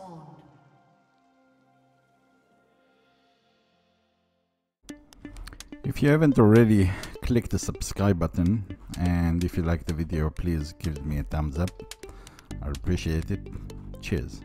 Spawned. If you haven't already, click the subscribe button and if you like the video, please give me a thumbs up. I appreciate it. Cheers.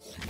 slain.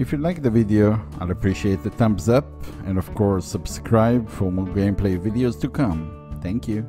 If you like the video, I'll appreciate the thumbs up and of course subscribe for more gameplay videos to come. Thank you.